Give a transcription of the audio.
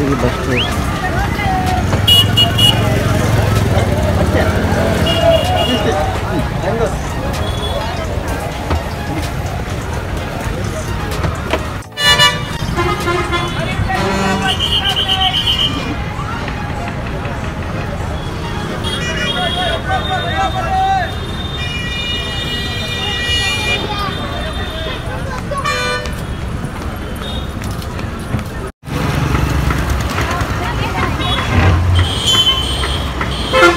ये है